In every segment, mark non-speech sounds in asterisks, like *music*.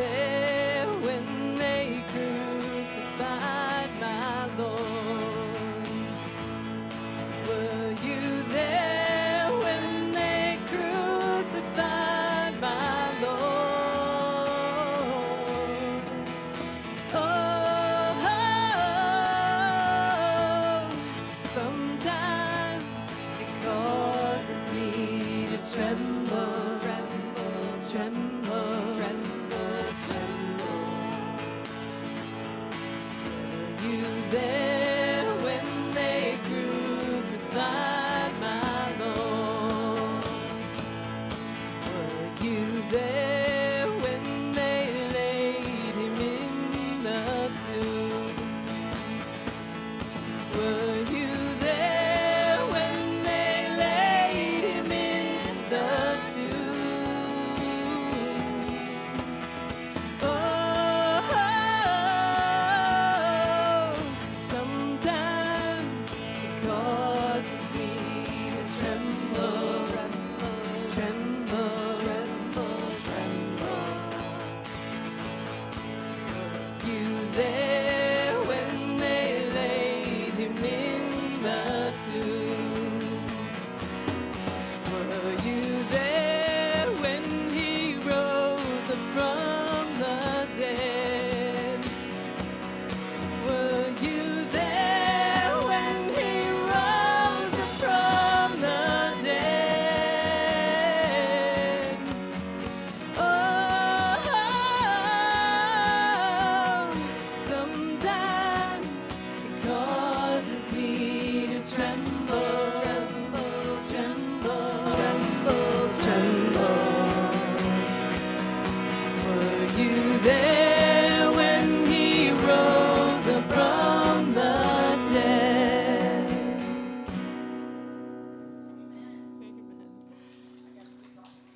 there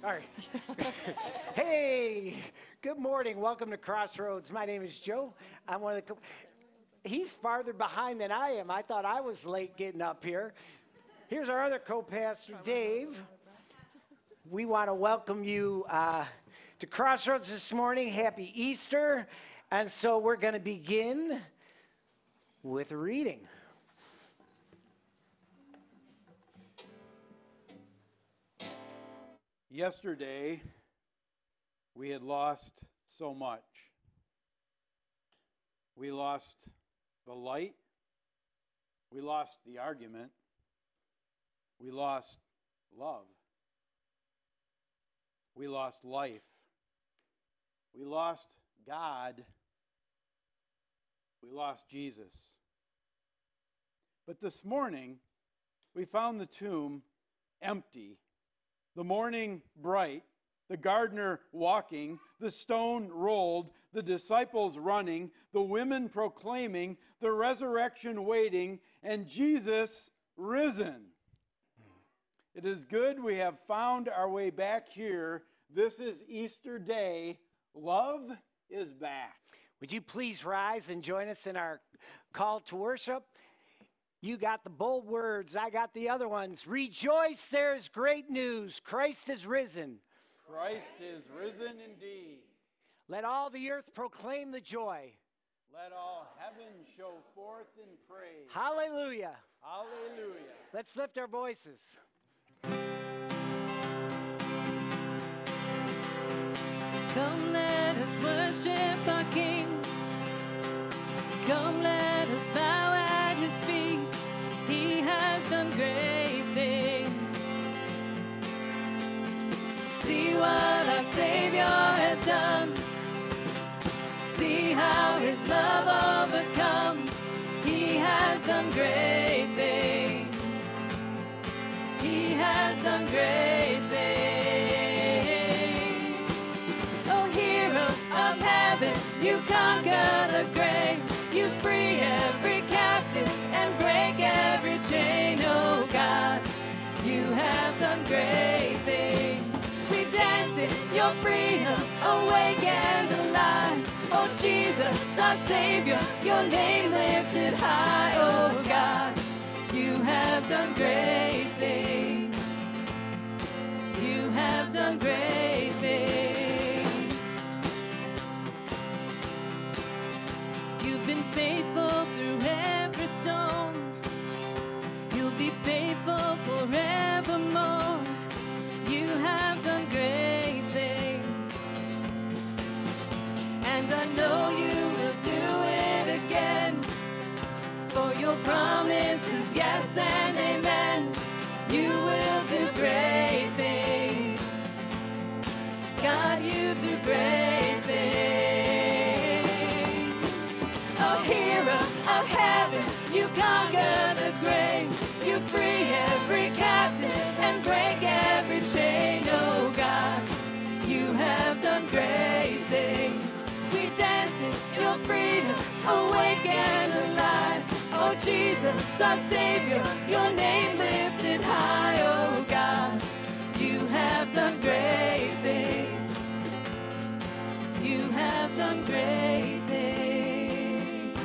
All right. *laughs* hey, good morning. Welcome to Crossroads. My name is Joe. I'm one of the. Co- He's farther behind than I am. I thought I was late getting up here. Here's our other co-pastor, Dave. We want to welcome you uh, to Crossroads this morning. Happy Easter. And so we're going to begin with reading. Yesterday, we had lost so much. We lost the light. We lost the argument. We lost love. We lost life. We lost God. We lost Jesus. But this morning, we found the tomb empty the morning bright, the gardener walking, the stone rolled, the disciples running, the women proclaiming, the resurrection waiting, and Jesus risen. It is good we have found our way back here. This is Easter Day. Love is back. Would you please rise and join us in our call to worship? You got the bold words, I got the other ones. Rejoice, there's great news. Christ is risen. Christ is risen indeed. Let all the earth proclaim the joy. Let all heaven show forth in praise. Hallelujah. Hallelujah. Let's lift our voices. Come, let us worship our King. Come, let what our Savior has done. See how his love overcomes. He has done great things. He has done great things. Oh, hero of heaven, you conquer the grave. You free every captive and break every chain. Oh, your freedom, awake and alive. Oh, Jesus, our Savior, your name lifted high. Oh, God, you have done great things. You have done great promise is yes and amen. You will do great things. God, you do great things. A hero of heaven, you conquer the grave. You free every captive and break every chain, oh God. You have done great things. We dance in your freedom, awake and alive. Oh Jesus, our Savior, your name lifted high, oh God. You have done great things. You have done great things.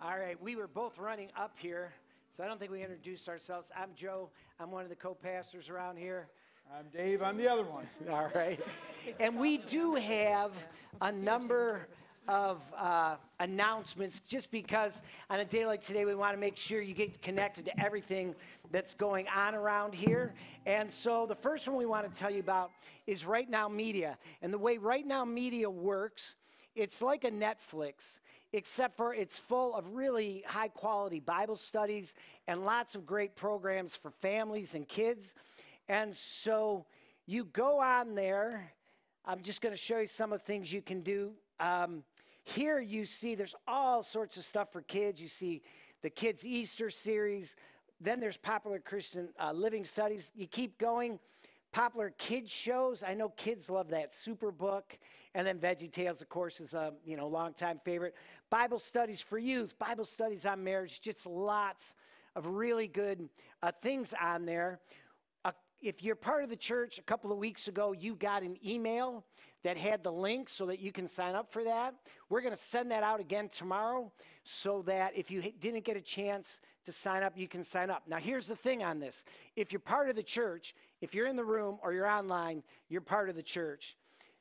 All right, we were both running up here, so I don't think we introduced ourselves. I'm Joe. I'm one of the co-pastors around here. I'm Dave. I'm the other one. *laughs* All right. And we do have a number of uh, announcements just because on a day like today, we want to make sure you get connected to everything that's going on around here. And so the first one we want to tell you about is Right Now Media. And the way Right Now Media works, it's like a Netflix, except for it's full of really high quality Bible studies and lots of great programs for families and kids. And so you go on there. I'm just going to show you some of the things you can do. Um, here you see there's all sorts of stuff for kids. You see the Kids Easter series. Then there's popular Christian uh, living studies. You keep going. Popular kids shows. I know kids love that Superbook. And then Veggie Tales, of course, is a you know longtime favorite. Bible studies for youth. Bible studies on marriage. Just lots of really good uh, things on there if you're part of the church, a couple of weeks ago, you got an email that had the link so that you can sign up for that. We're going to send that out again tomorrow so that if you didn't get a chance to sign up, you can sign up. Now, here's the thing on this if you're part of the church, if you're in the room or you're online, you're part of the church.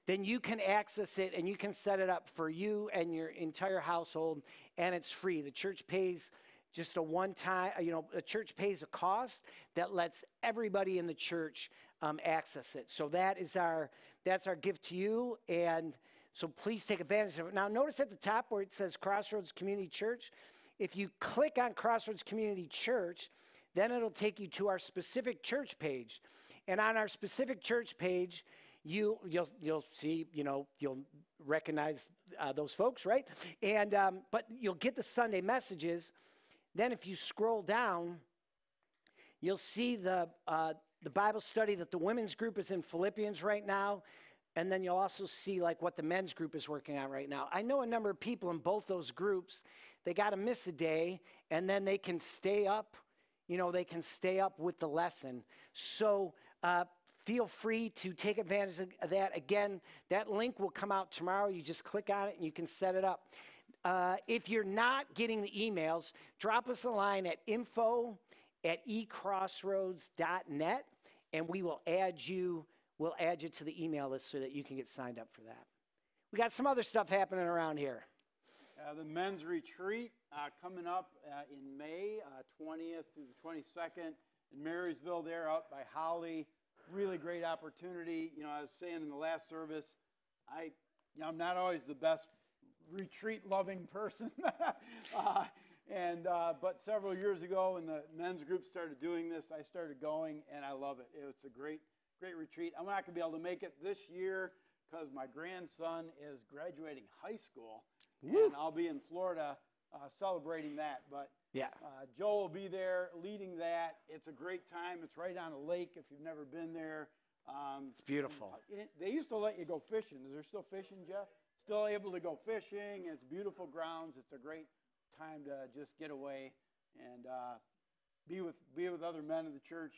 Then you can access it and you can set it up for you and your entire household, and it's free. The church pays just a one time, you know, the church pays a cost that lets everybody in the church um, access it. So that is our, that's our gift to you. And so please take advantage of it. Now, notice at the top where it says Crossroads Community Church, if you click on Crossroads Community Church, then it'll take you to our specific church page. And on our specific church page, you you'll you'll see you know you'll recognize uh, those folks right and um, but you'll get the sunday messages then, if you scroll down, you'll see the, uh, the Bible study that the women's group is in Philippians right now. And then you'll also see like what the men's group is working on right now. I know a number of people in both those groups, they got to miss a day and then they can stay up, you know, they can stay up with the lesson. So uh, feel free to take advantage of that. Again, that link will come out tomorrow. You just click on it and you can set it up. Uh, if you're not getting the emails, drop us a line at info at ecrossroads.net and we will add you we'll add you to the email list so that you can get signed up for that. We got some other stuff happening around here. Uh, the men's retreat uh, coming up uh, in may 20th uh, through the 22nd in marysville there out by holly. Really great opportunity. You know i was saying in the last service i you know, i'm not always the best retreat loving person. *laughs* uh, and uh, but several years ago, when the men's group started doing this, I started going, and I love it. It's a great, great retreat. I'm not going to be able to make it this year because my grandson is graduating high school, Woo. and I'll be in Florida uh, celebrating that. But yeah, uh, Joe will be there leading that. It's a great time. It's right on a lake. If you've never been there, um, it's beautiful. It, they used to let you go fishing. Is there still fishing, Jeff? Still able to go fishing. It's beautiful grounds. It's a great time to just get away and uh, be with be with other men of the church,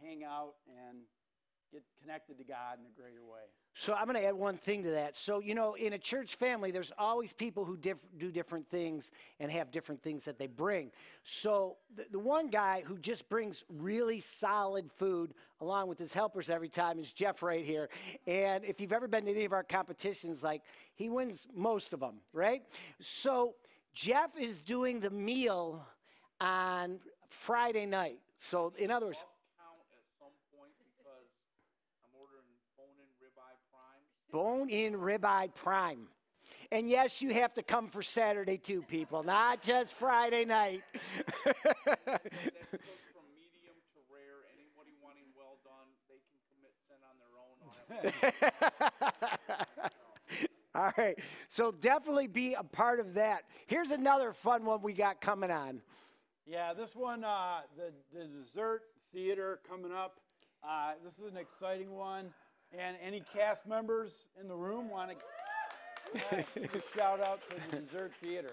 hang out, and get connected to God in a greater way. So I'm going to add one thing to that. So you know, in a church family, there's always people who diff- do different things and have different things that they bring. So the, the one guy who just brings really solid food along with his helpers every time is Jeff right here. And if you've ever been to any of our competitions, like he wins most of them, right? So Jeff is doing the meal on Friday night. So in other words. Bone in ribeye prime. And yes, you have to come for Saturday too, people, not just Friday night. *laughs* All right. So definitely be a part of that. Here's another fun one we got coming on. Yeah, this one, uh, the, the dessert theater coming up. Uh, this is an exciting one. And any cast members in the room want to *laughs* shout out to the dessert theater?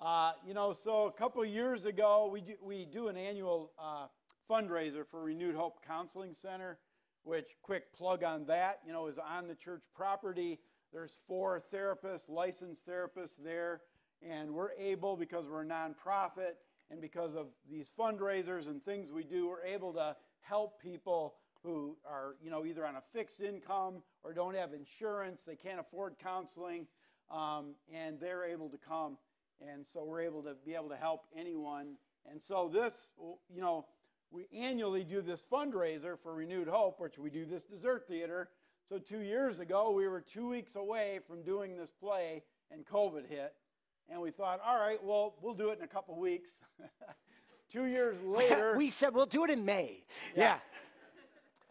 Uh, you know, so a couple years ago, we do, we do an annual uh, fundraiser for Renewed Hope Counseling Center, which, quick plug on that, you know, is on the church property. There's four therapists, licensed therapists there, and we're able, because we're a nonprofit and because of these fundraisers and things we do, we're able to help people who are, you know, either on a fixed income or don't have insurance, they can't afford counseling, um, and they're able to come. And so we're able to be able to help anyone. And so this, you know, we annually do this fundraiser for Renewed Hope, which we do this dessert theater. So two years ago, we were two weeks away from doing this play, and COVID hit. And we thought, all right, well, we'll do it in a couple weeks. *laughs* two years *laughs* later, we said we'll do it in May. Yeah.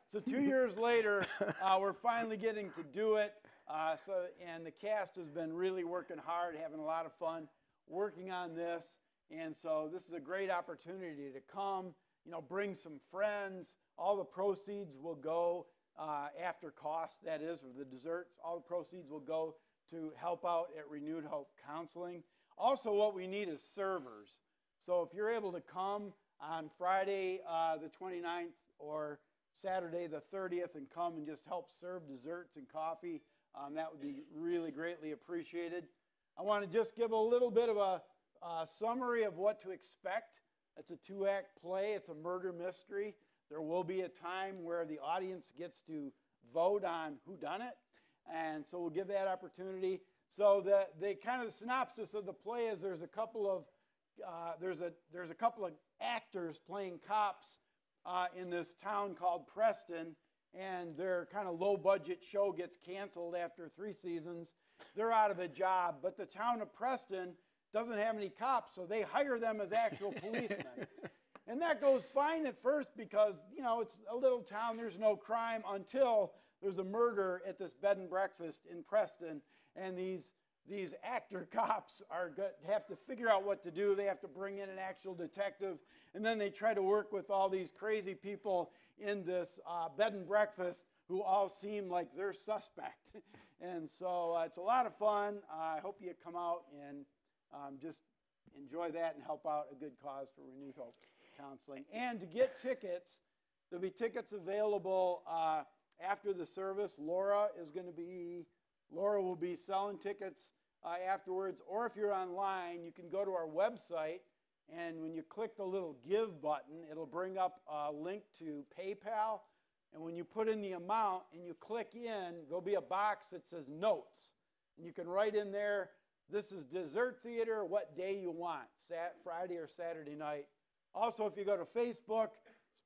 So two years later, uh, we're finally getting to do it. Uh, so, and the cast has been really working hard, having a lot of fun working on this. And so this is a great opportunity to come, you know, bring some friends. All the proceeds will go uh, after cost, that is, for the desserts. All the proceeds will go to help out at Renewed Hope Counseling. Also, what we need is servers. So if you're able to come on Friday uh, the 29th or Saturday the 30th and come and just help serve desserts and coffee, um, that would be really greatly appreciated. I want to just give a little bit of a, a summary of what to expect. It's a two act play, it's a murder mystery. There will be a time where the audience gets to vote on who done it, and so we'll give that opportunity. So the, the kind of the synopsis of the play is there's a couple of uh, there's a there's a couple of actors playing cops uh, in this town called Preston, and their kind of low budget show gets canceled after three seasons. They're out of a job, but the town of Preston doesn't have any cops, so they hire them as actual *laughs* policemen. and that goes fine at first because, you know, it's a little town, there's no crime until there's a murder at this bed and breakfast in Preston, and these these actor cops are have to figure out what to do. They have to bring in an actual detective, and then they try to work with all these crazy people in this uh, bed and breakfast who all seem like they're suspect. *laughs* and so uh, it's a lot of fun. Uh, I hope you come out and um, just enjoy that and help out a good cause for Renewed Hope Counseling. And to get tickets, there'll be tickets available uh, after the service. Laura is going to be, Laura will be selling tickets uh, afterwards. Or if you're online, you can go to our website. And when you click the little give button, it'll bring up a link to PayPal and when you put in the amount and you click in, there'll be a box that says notes. And you can write in there, this is dessert theater, what day you want, Sat Friday or Saturday night. Also, if you go to Facebook,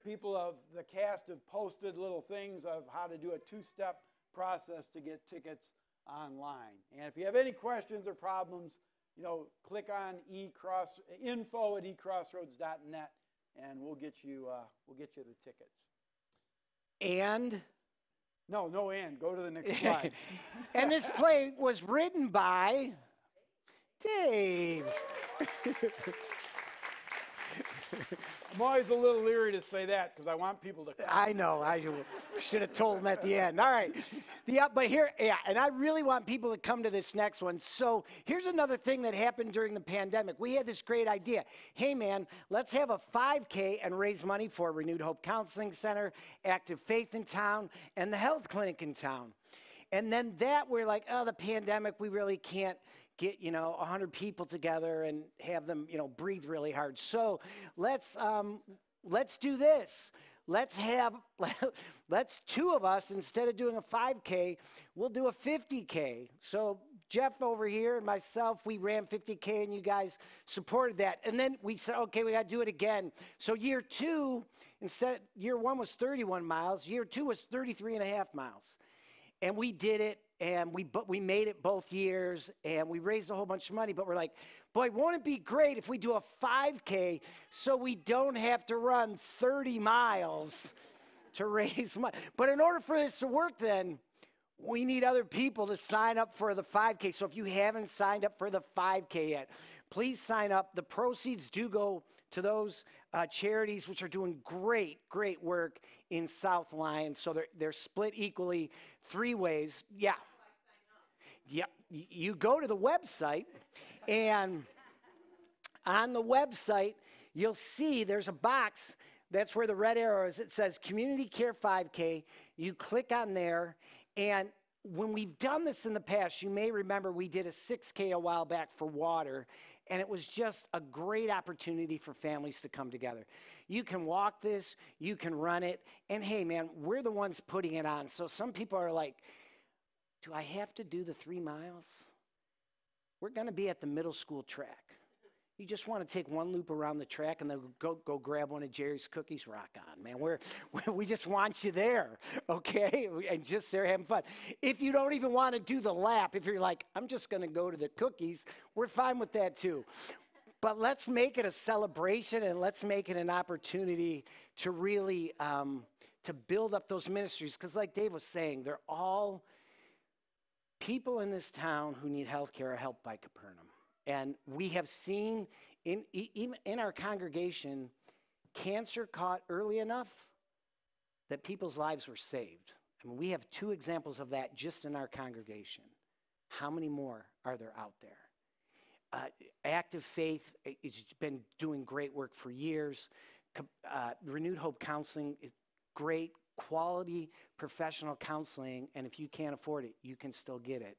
people of the cast have posted little things of how to do a two-step process to get tickets online. And if you have any questions or problems, you know, click on e-cross, info at ecrossroads.net and we'll get you, uh, we'll get you the tickets. And no, no and. Go to the next *laughs* slide. and this play was written by Dave. *laughs* I'm always a little leery to say that because I want people to. I know. I should have told them at the end. All right. Yeah, uh, but here, yeah, and I really want people to come to this next one. So here's another thing that happened during the pandemic. We had this great idea. Hey, man, let's have a 5K and raise money for Renewed Hope Counseling Center, Active Faith in town, and the health clinic in town. And then that, we're like, oh, the pandemic, we really can't get you know 100 people together and have them you know breathe really hard. So let's um, let's do this. Let's have *laughs* let's two of us instead of doing a 5k we'll do a 50k so jeff over here and myself we ran 50k and you guys supported that. And then we said okay we got to do it again. So year two instead year one was 31 miles. Year two was 33 and a half miles. And we did it and we but we made it both years, and we raised a whole bunch of money. But we're like, boy, won't it be great if we do a 5K so we don't have to run 30 miles to raise money? But in order for this to work, then we need other people to sign up for the 5K. So if you haven't signed up for the 5K yet, please sign up. The proceeds do go to those uh, charities which are doing great, great work in South Lyon. So they're, they're split equally three ways. Yeah. Yeah. You go to the website, and on the website, you'll see there's a box. That's where the red arrow is. It says Community Care 5K. You click on there, and when we've done this in the past, you may remember we did a 6K a while back for water, and it was just a great opportunity for families to come together. You can walk this, you can run it, and hey, man, we're the ones putting it on. So some people are like, do I have to do the three miles? We're going to be at the middle school track. You just want to take one loop around the track and then go, go grab one of Jerry's cookies, rock on, man. We're, *laughs* we just want you there, okay? *laughs* And just there having fun. If you don't even want to do the lap, if you're like, I'm just going to go to the cookies, we're fine with that too. But let's make it a celebration and let's make it an opportunity to really um, to build up those ministries. Because like Dave was saying, they're all people in this town who need health care are helped by Capernaum. And we have seen in, even in our congregation cancer caught early enough that people's lives were saved. I mean, we have two examples of that just in our congregation. How many more are there out there? Uh, Active Faith has been doing great work for years. Uh, Renewed Hope Counseling is great, quality professional counseling. And if you can't afford it, you can still get it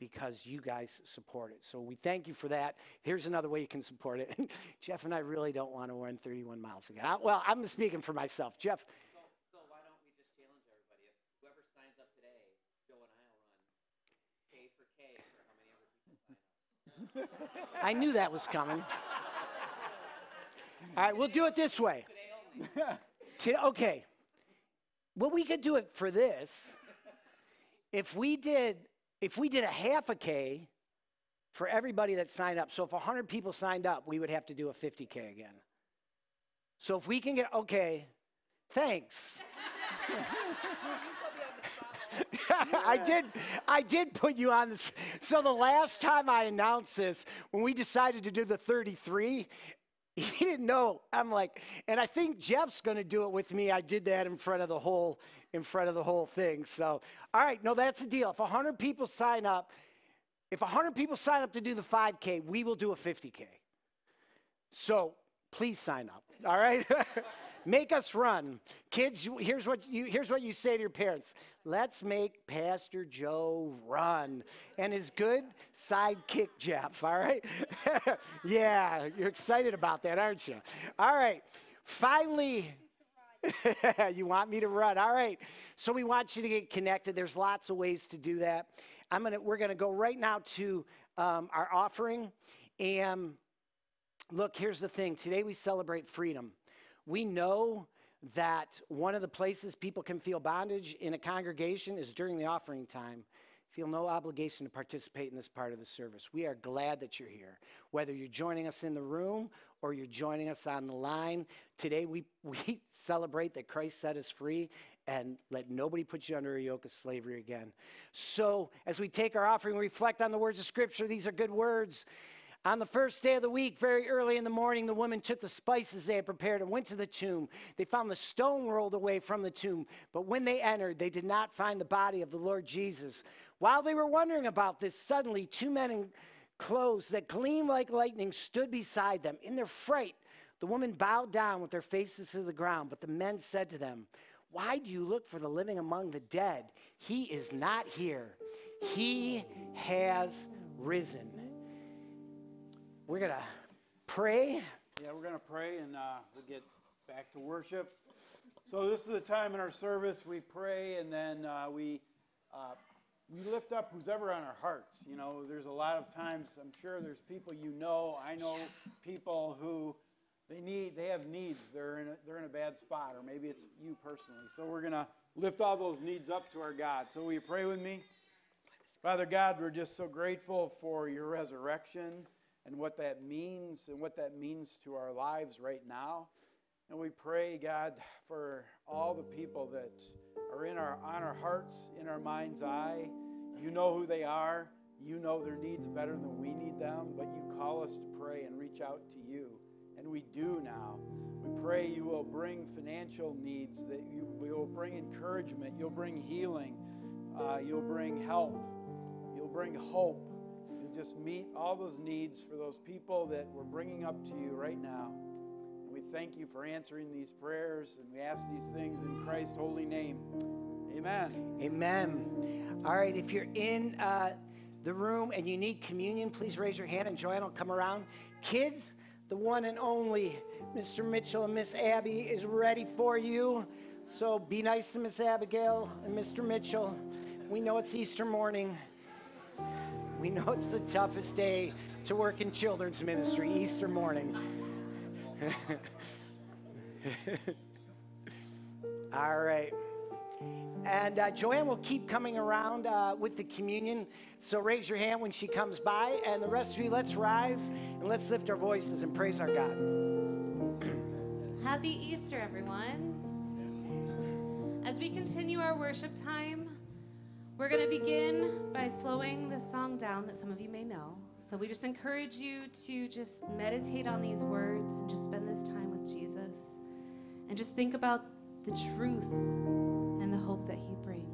because you guys support it. So we thank you for that. Here's another way you can support it. *laughs* Jeff and I really don't want to run 31 miles again. I, well, I'm speaking for myself. Jeff, So, so why don't we just challenge everybody? If whoever signs up today, Joe and I will run K for K for how many other people sign up. *laughs* I knew that was coming. All right, we'll do it this way. *laughs* To- okay. Well, we could do it for this. If we did, if we did a half a K for everybody that signed up. So if 100 people signed up, we would have to do a 50K again. So if we can get, okay, thanks. *laughs* I did I did put you on this. So the last time I announced this, when we decided to do the 33, *laughs* he didn't know. I'm like, and I think Jeff's going to do it with me. I did that in front of the whole in front of the whole thing. So, all right, no, that's the deal. If 100 people sign up, if 100 people sign up to do the 5K, we will do a 50K. So please sign up. All right. *laughs* make us run, kids. Here's what you here's what you say to your parents. Let's make Pastor Joe run and his good sidekick Jeff. All right. *laughs* yeah, you're excited about that, aren't you? All right. Finally. *laughs* you want me to run all right so we want you to get connected there's lots of ways to do that i'm gonna we're gonna go right now to um, our offering and Look, here's the thing. Today we celebrate freedom. We know that one of the places people can feel bondage in a congregation is during the offering time. Feel no obligation to participate in this part of the service. We are glad that you're here. Whether you're joining us in the room or you're joining us on the line, today we, *laughs* we celebrate that Christ set us free and let nobody put you under a yoke of slavery again. So, as we take our offering, reflect on the words of Scripture. These are good words. On the first day of the week, very early in the morning, the women took the spices they had prepared and went to the tomb. They found the stone rolled away from the tomb, but when they entered, they did not find the body of the Lord Jesus. While they were wondering about this, suddenly two men in clothes that gleamed like lightning stood beside them. In their fright, the women bowed down with their faces to the ground, but the men said to them, Why do you look for the living among the dead? He is not here, he has risen. We're going to pray. Yeah, we're going to pray and uh, we'll get back to worship. So this is a time in our service we pray and then uh, we uh, we lift up who's ever on our hearts. You know, there's a lot of times I'm sure there's people you know. I know people who they need they have needs. They're in a, they're in a bad spot, or maybe it's you personally. So we're gonna lift all those needs up to our God. So will you pray with me? Father God, we're just so grateful for your resurrection and what that means and what that means to our lives right now. And we pray, God, for all the people that are in our on our hearts, in our mind's eye. You know who they are. You know their needs better than we need them, but you call us to pray and reach out to you. And we do now. We pray you will bring financial needs, that you will bring encouragement, you'll bring healing, uh, you'll bring help, you'll bring hope. Just meet all those needs for those people that we're bringing up to you right now. And we thank you for answering these prayers, and we ask these things in Christ's holy name. Amen. Amen. All right, if you're in uh, the room and you need communion, please raise your hand and Joanne will come around. Kids, the one and only Mr. Mitchell and Miss Abby is ready for you. So be nice to Miss Abigail and Mr. Mitchell. We know it's Easter morning. We know it's the toughest day to work in children's ministry, Easter morning. *laughs* All right. And uh, Joanne will keep coming around uh, with the communion. So raise your hand when she comes by. And the rest of you, let's rise and let's lift our voices and praise our God. Happy Easter, everyone. As we continue our worship time, we're going to begin by slowing the song down that some of you may know. So we just encourage you to just meditate on these words and just spend this time with Jesus and just think about the truth and the hope that he brings.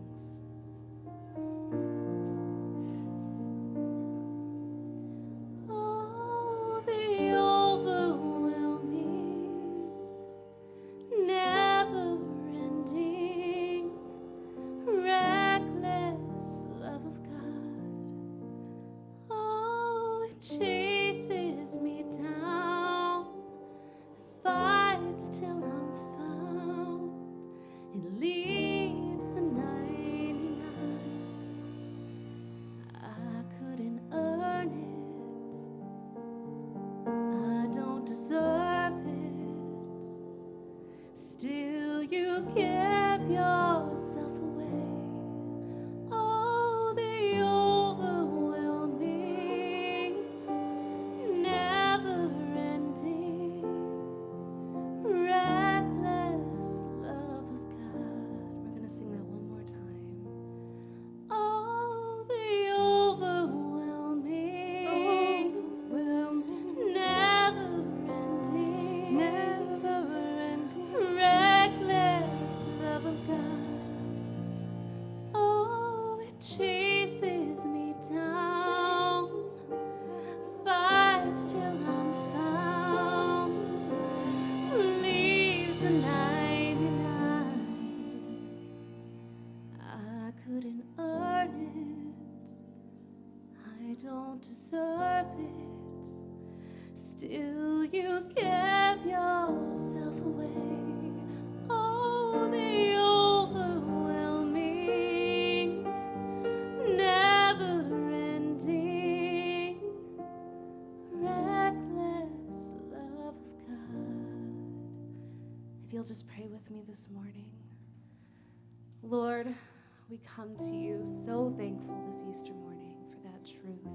Come to you so thankful this Easter morning for that truth.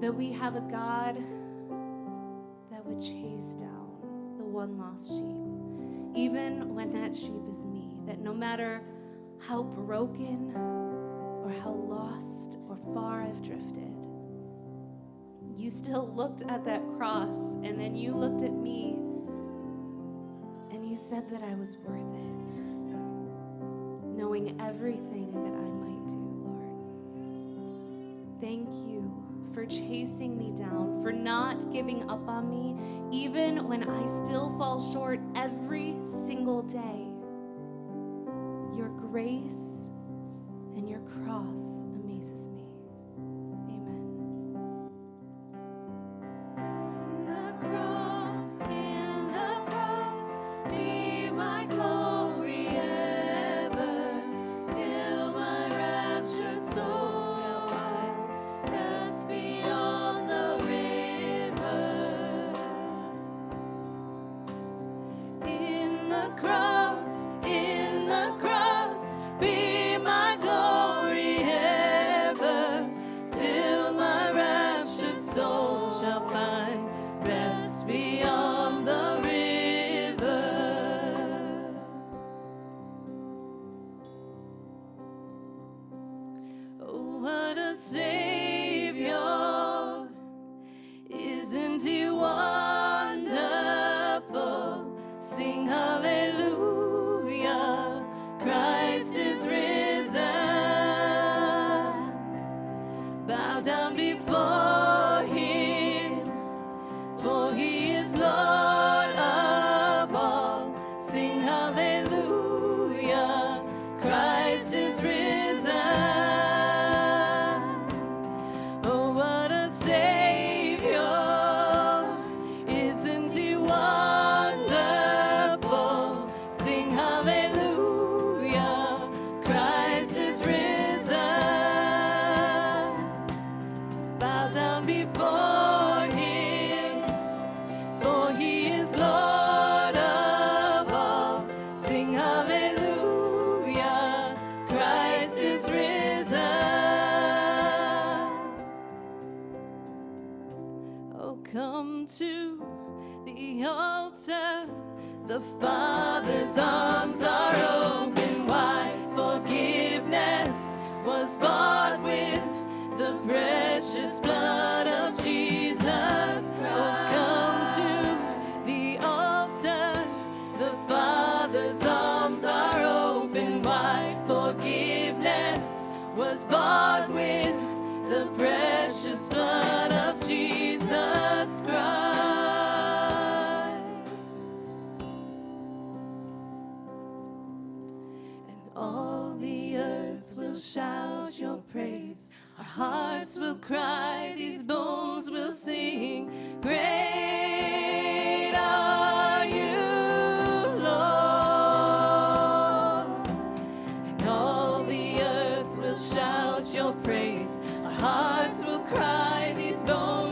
That we have a God that would chase down the one lost sheep, even when that sheep is me. That no matter how broken or how lost or far I've drifted, you still looked at that cross and then you looked at me and you said that I was worth it, knowing everything that I might do, Lord. Thank you for chasing me down, for not giving up on me, even when I still fall short every single day. Your grace and your cross amazes me. Your praise. Our hearts will cry, these bones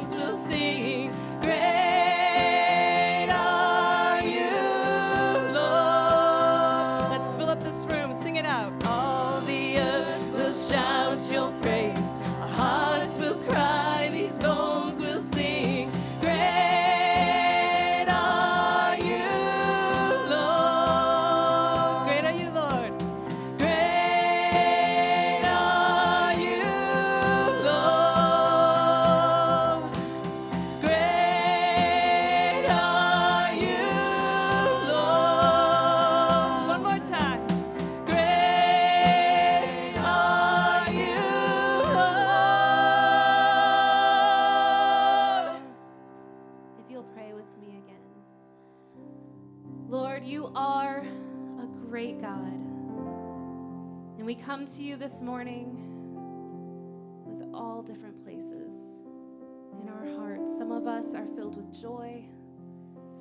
joy,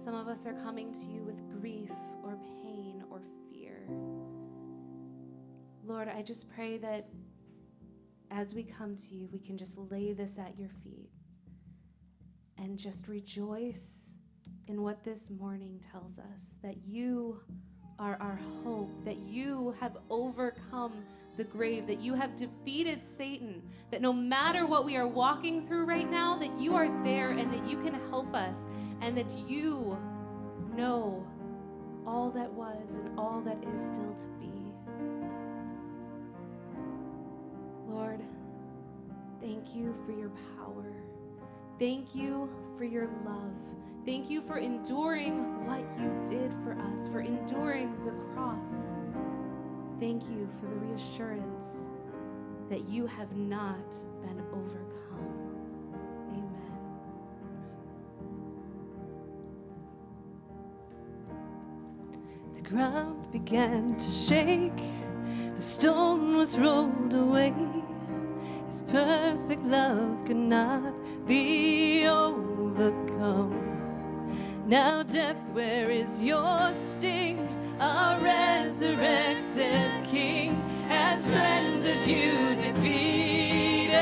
some of us are coming to you with grief or pain or fear. Lord, I just pray that as we come to you, we can just lay this at your feet and just rejoice in what this morning tells us that you are our hope, that you have overcome the grave, that you have defeated Satan, that no matter what we are walking through right now, that you are there and that you can help us, and that you know all that was and all that is still to be. Lord, thank you for your power. Thank you for your love. Thank you for enduring what you did for us, for enduring the cross. Thank you for the reassurance that you have not been overcome. Amen. The ground began to shake, the stone was rolled away. His perfect love could not be overcome. Now, death, where is your sting? Our resurrected King has rendered you defeated.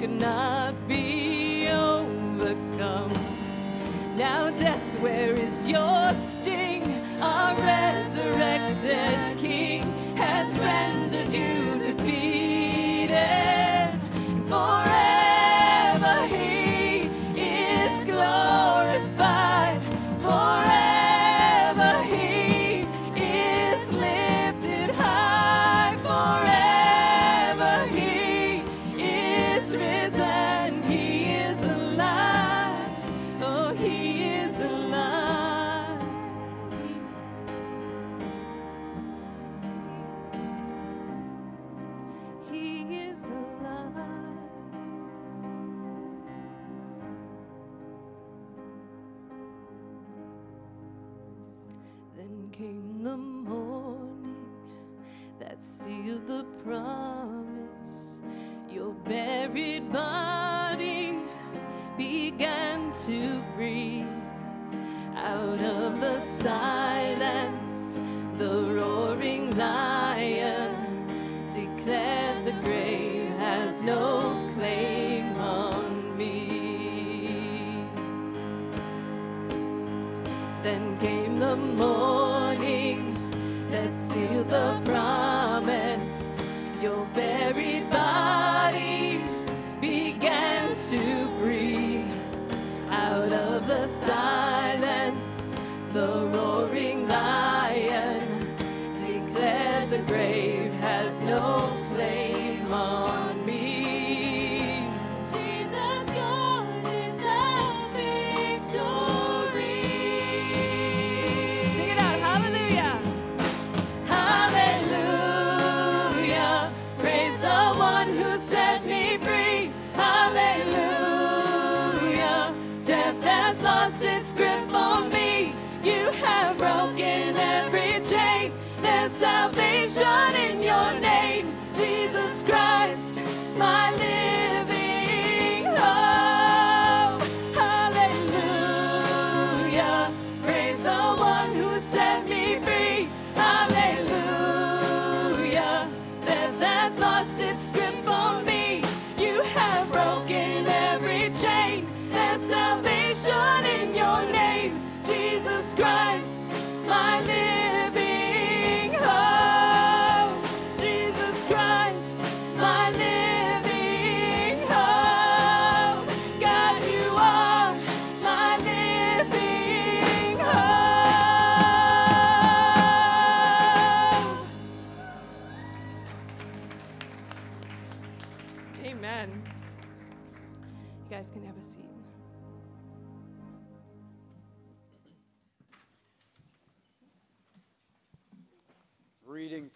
Could not be overcome. Now, death, where is your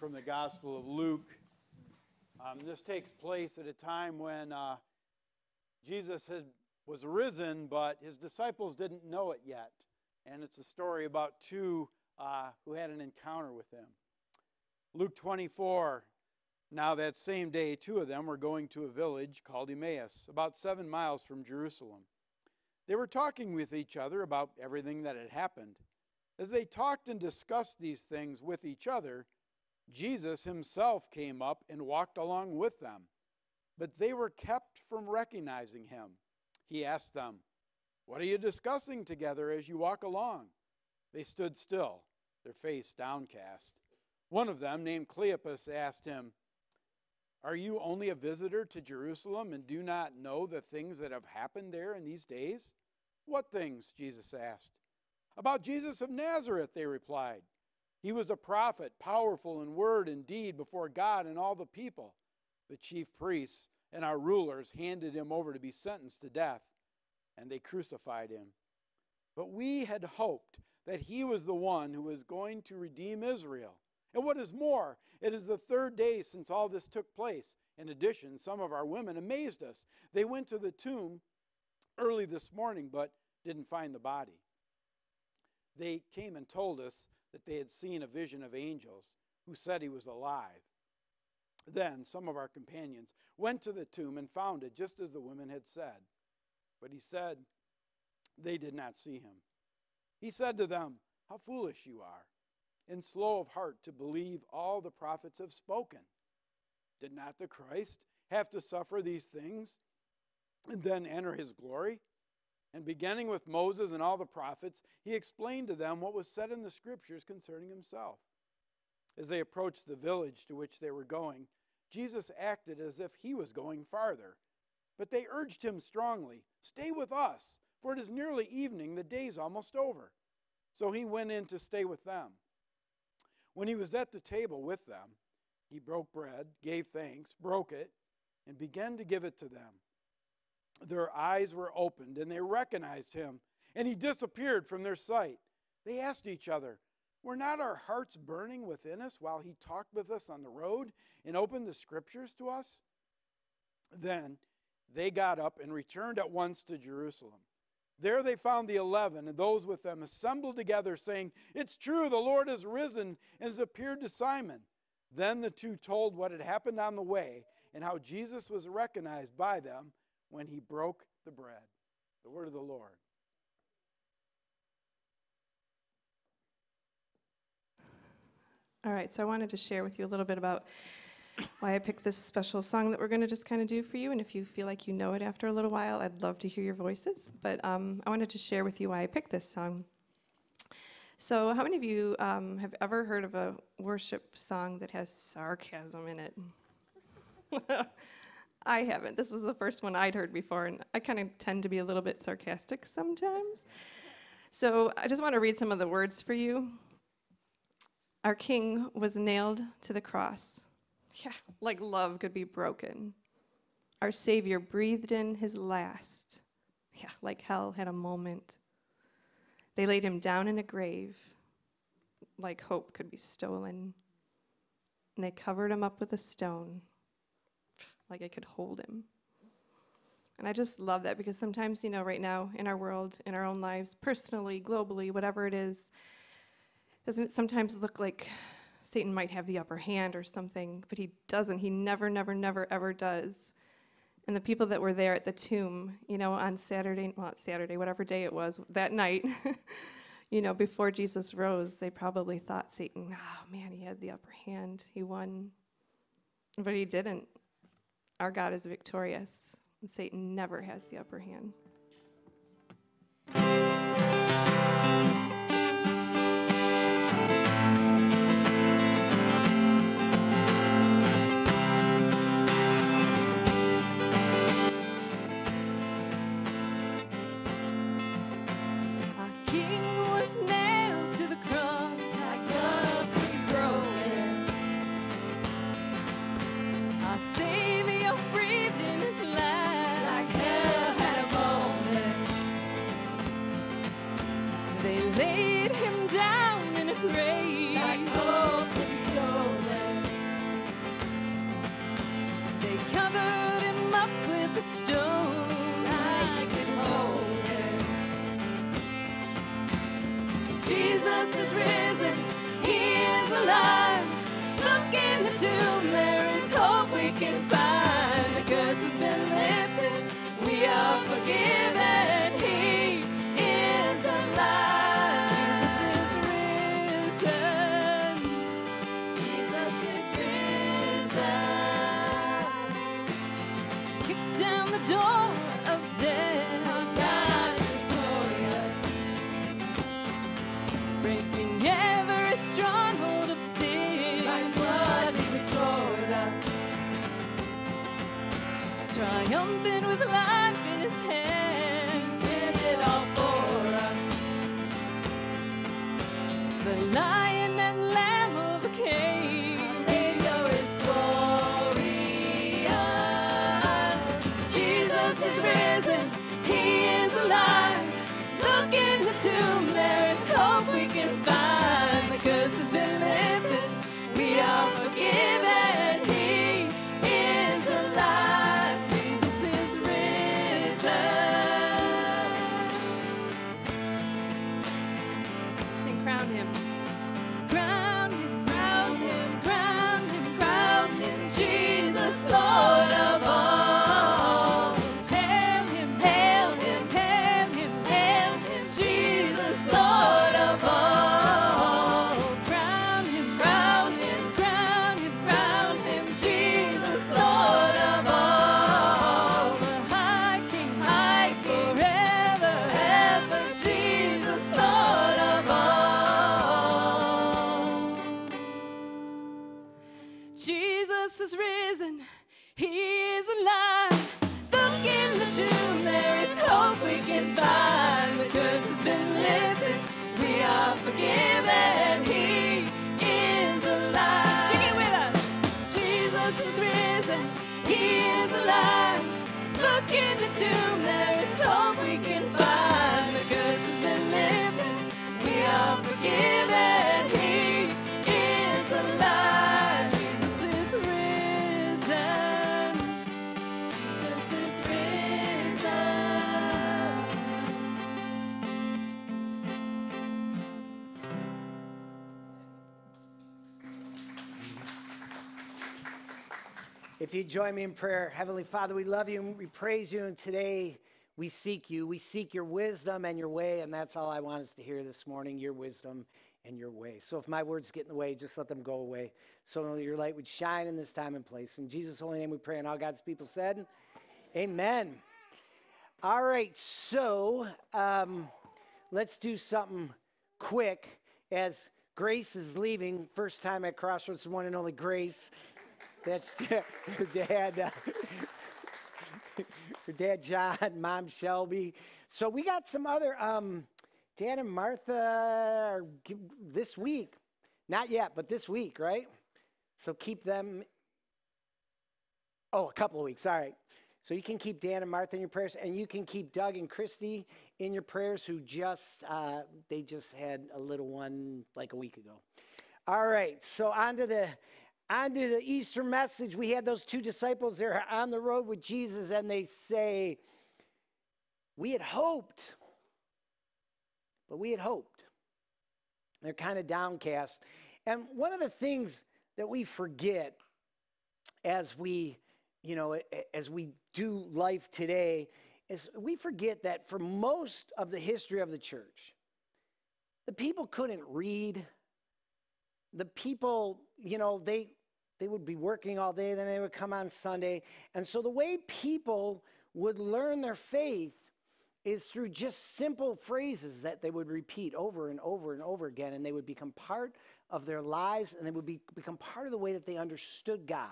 from the Gospel of Luke. Um, this takes place at a time when uh, Jesus had, was risen, but his disciples didn't know it yet. And it's a story about two uh, who had an encounter with him. Luke 24. Now, that same day, two of them were going to a village called Emmaus, about seven miles from Jerusalem. They were talking with each other about everything that had happened. As they talked and discussed these things with each other, Jesus himself came up and walked along with them, but they were kept from recognizing him. He asked them, What are you discussing together as you walk along? They stood still, their face downcast. One of them, named Cleopas, asked him, Are you only a visitor to Jerusalem and do not know the things that have happened there in these days? What things? Jesus asked. About Jesus of Nazareth, they replied. He was a prophet, powerful in word and deed before God and all the people. The chief priests and our rulers handed him over to be sentenced to death, and they crucified him. But we had hoped that he was the one who was going to redeem Israel. And what is more, it is the third day since all this took place. In addition, some of our women amazed us. They went to the tomb early this morning, but didn't find the body. They came and told us that they had seen a vision of angels who said he was alive. Then some of our companions went to the tomb and found it just as the women had said. But he said they did not see him. He said to them, How foolish you are, and slow of heart to believe all the prophets have spoken. Did not the Christ have to suffer these things and then enter his glory? And beginning with Moses and all the prophets, he explained to them what was said in the scriptures concerning himself. As they approached the village to which they were going, Jesus acted as if he was going farther. But they urged him strongly, Stay with us, for it is nearly evening, the day's almost over. So he went in to stay with them. When he was at the table with them, he broke bread, gave thanks, broke it, and began to give it to them their eyes were opened and they recognized him, and he disappeared from their sight. They asked each other, Were not our hearts burning within us while he talked with us on the road and opened the scriptures to us? Then they got up and returned at once to Jerusalem. There they found the eleven and those with them assembled together, saying, It's true, the Lord has risen and has appeared to Simon. Then the two told what had happened on the way and how Jesus was recognized by them when he broke the bread. The word of the Lord. All right, so I wanted to share with you a little bit about why I picked this special song that we're going to just kind of do for you. And if you feel like you know it after a little while, I'd love to hear your voices. But um, I wanted to share with you why I picked this song. So, how many of you um, have ever heard of a worship song that has sarcasm in it? *laughs* I haven't. This was the first one I'd heard before, and I kind of tend to be a little bit sarcastic sometimes. So, I just want to read some of the words for you. Our king was nailed to the cross. Yeah, like love could be broken. Our Savior breathed in his last. Yeah, like hell had a moment. They laid him down in a grave, like hope could be stolen. And they covered him up with a stone, like I could hold him. And I just love that because sometimes, you know, right now in our world, in our own lives, personally, globally, whatever it is, doesn't it sometimes look like Satan might have the upper hand or something, but he doesn't. He never, never, never, ever does. And the people that were there at the tomb, you know, on Saturday, well, Saturday, whatever day it was, that night, *laughs* you know, before Jesus rose, they probably thought Satan, oh man, he had the upper hand, he won. But he didn't. Our God is victorious, and Satan never has the upper hand. Can find. If you join me in prayer, Heavenly Father, we love you and we praise you, and today we seek you. We seek your wisdom and your way, and that's all I want us to hear this morning your wisdom and your way. So if my words get in the way, just let them go away so your light would shine in this time and place. In Jesus' holy name we pray, and all God's people said, Amen. All right, so um, let's do something quick as Grace is leaving. First time at Crossroads, one and only Grace. That's *laughs* dad. Uh, dad John, mom Shelby. So we got some other. Um, Dan and Martha this week. Not yet, but this week, right? So keep them. Oh, a couple of weeks. All right. So you can keep Dan and Martha in your prayers, and you can keep Doug and Christy in your prayers, who just uh, they just had a little one like a week ago. All right. So on to the on to the Easter message. We had those two disciples. They're on the road with Jesus, and they say, "We had hoped." but we had hoped. They're kind of downcast. And one of the things that we forget as we, you know, as we do life today is we forget that for most of the history of the church, the people couldn't read. The people, you know, they they would be working all day, then they would come on Sunday. And so the way people would learn their faith is through just simple phrases that they would repeat over and over and over again, and they would become part of their lives and they would be, become part of the way that they understood God.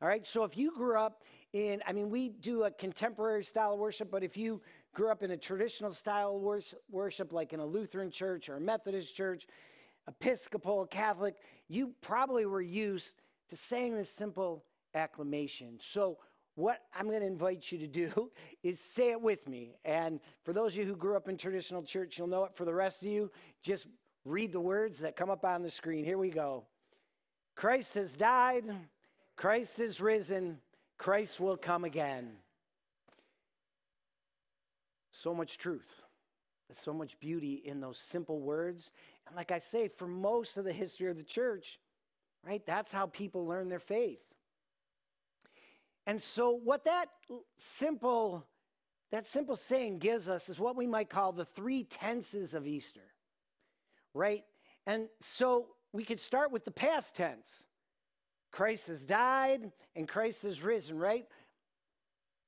All right, so if you grew up in, I mean, we do a contemporary style of worship, but if you grew up in a traditional style of worship, like in a Lutheran church or a Methodist church, Episcopal, Catholic, you probably were used to saying this simple acclamation. So, what I'm going to invite you to do *laughs* is say it with me. And for those of you who grew up in traditional church, you'll know it. For the rest of you, just read the words that come up on the screen. Here we go Christ has died, Christ is risen, Christ will come again. So much truth. There's so much beauty in those simple words. And like I say, for most of the history of the church, right, that's how people learn their faith. And so what that simple that simple saying gives us is what we might call the three tenses of Easter. Right? And so we could start with the past tense. Christ has died and Christ has risen, right?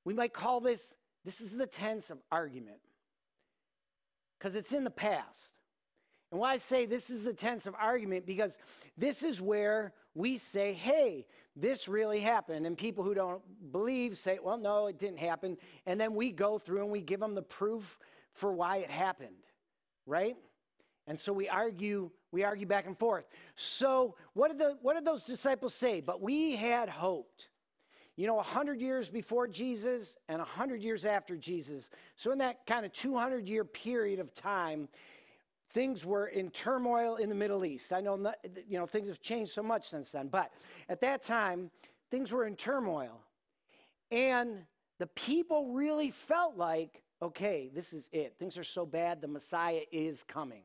We might call this this is the tense of argument. Cuz it's in the past. And why I say this is the tense of argument because this is where we say, hey, this really happened. And people who don't believe say, well, no, it didn't happen. And then we go through and we give them the proof for why it happened, right? And so we argue, we argue back and forth. So what did, the, what did those disciples say? But we had hoped. You know, 100 years before Jesus and 100 years after Jesus. So in that kind of 200 year period of time, things were in turmoil in the Middle East. I know, you know, things have changed so much since then, but at that time, things were in turmoil. And the people really felt like, okay, this is it. Things are so bad, the Messiah is coming.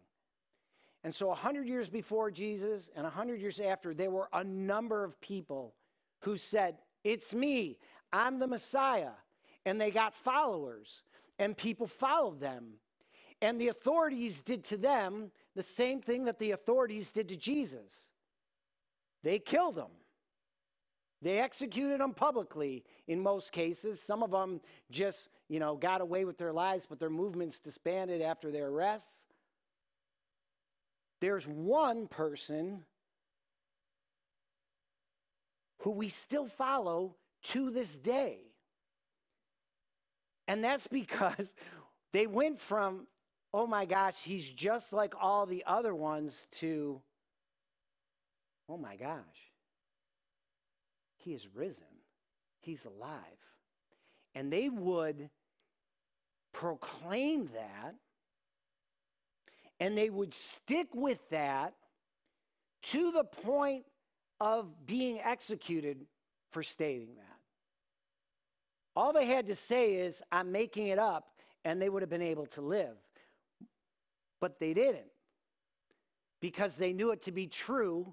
And so, 100 years before Jesus and 100 years after, there were a number of people who said, It's me, I'm the Messiah. And they got followers, and people followed them. And the authorities did to them the same thing that the authorities did to Jesus they killed him. They executed them publicly in most cases. Some of them just, you know, got away with their lives, but their movements disbanded after their arrests. There's one person who we still follow to this day. And that's because they went from oh my gosh, he's just like all the other ones, to, oh my gosh, he is risen, he's alive. And they would proclaim that, and they would stick with that to the point of being executed for stating that. All they had to say is, I'm making it up, and they would have been able to live but they didn't because they knew it to be true.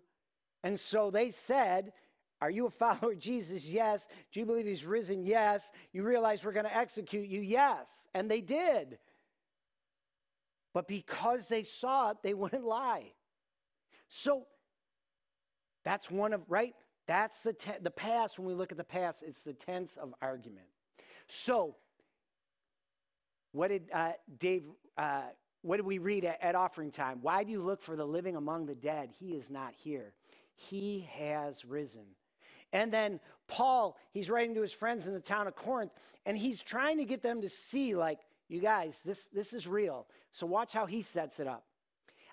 And so they said, Are you a follower of *laughs* Jesus? Yes. Do you believe he's risen? Yes. You realize we're going to execute you? Yes. And they did. But because they saw it, they *laughs* wouldn't lie. So that's one of, right? That's the, the past. When we look at the past, it's the tense of argument. So, what did uh, Dave, uh, what did we read at, at offering time? Why do you look for the living among the dead? He is not here. He has risen. And then Paul, he's writing to his friends in the town of Corinth, and he's trying to get them to see, like, you guys, this, this is real. So watch how he sets it up.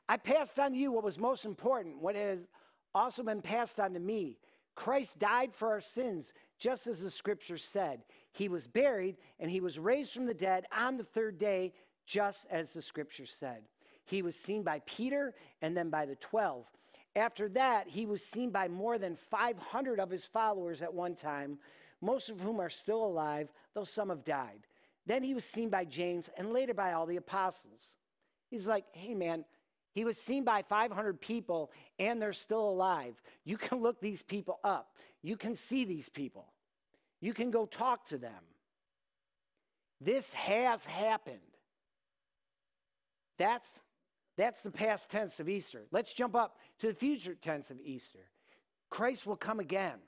I passed on to you what was most important, what has also been passed on to me. Christ died for our sins, just as the scripture said. He was buried, and he was raised from the dead on the third day, just as the scripture said. He was seen by Peter and then by the 12. After that, he was seen by more than 500 of his followers at one time, most of whom are still alive, though some have died. Then he was seen by James and later by all the apostles. He's like, hey, man, he was seen by 500 people and they're still alive. You can look these people up, you can see these people, you can go talk to them. This has happened. That's that's the past tense of Easter. Let's jump up to the future tense of Easter. Christ will come again.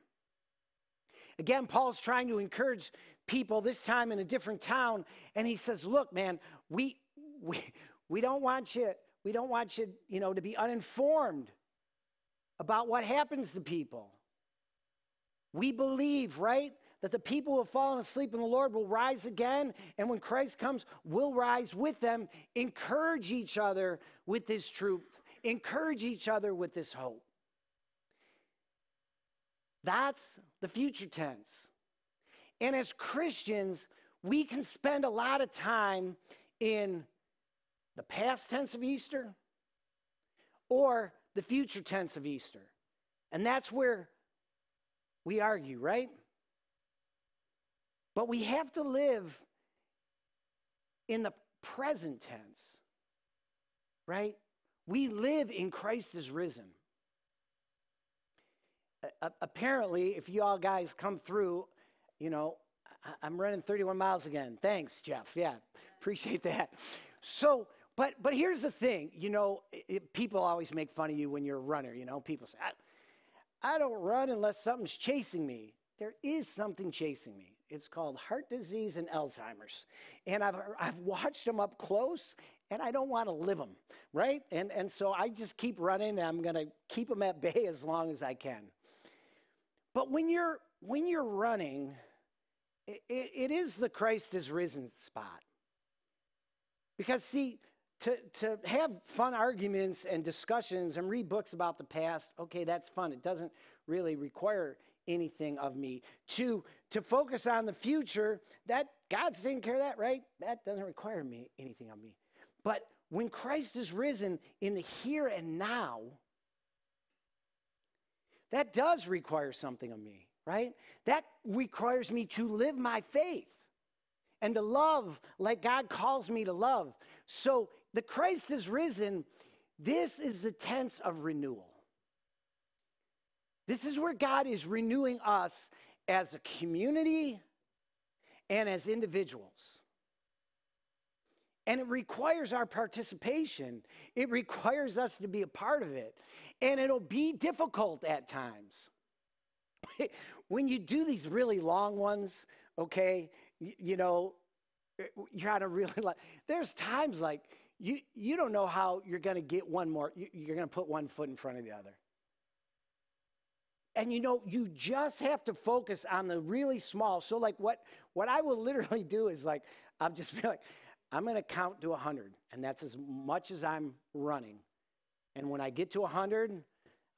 Again, Paul's trying to encourage people, this time in a different town, and he says, Look, man, we, we, we don't want you, we don't want you, you know, to be uninformed about what happens to people. We believe, right? That the people who have fallen asleep in the Lord will rise again. And when Christ comes, we'll rise with them. Encourage each other with this truth, encourage each other with this hope. That's the future tense. And as Christians, we can spend a lot of time in the past tense of Easter or the future tense of Easter. And that's where we argue, right? But we have to live in the present tense, right? We live in Christ is risen. Apparently, if you all guys come through, you know, I- I'm running 31 miles again. Thanks, Jeff. Yeah, appreciate that. So, but but here's the thing, you know, it, people always make fun of you when you're a runner. You know, people say, I, I don't run unless something's chasing me. There is something chasing me. It's called heart disease and Alzheimer's. And I've, I've watched them up close and I don't want to live them, right? And, and so I just keep running and I'm going to keep them at bay as long as I can. But when you're, when you're running, it, it is the Christ is risen spot. Because, see, to, to have fun arguments and discussions and read books about the past, okay, that's fun. It doesn't really require anything of me. To, to focus on the future, that God's taking care of that, right? That doesn't require me anything of me. But when Christ is risen in the here and now, that does require something of me, right? That requires me to live my faith and to love like God calls me to love. So the Christ is risen. This is the tense of renewal. This is where God is renewing us as a community and as individuals. And it requires our participation. It requires us to be a part of it. And it'll be difficult at times. *laughs* when you do these really long ones, okay, you, you know, you're on a really *laughs* like, there's times like you, you don't know how you're going to get one more, you're going to put one foot in front of the other. And you know, you just have to focus on the really small. So, like, what what I will *laughs* literally do is like, I'm just be like, I'm going to count to 100, and that's as much as I'm running. And when I get to 100,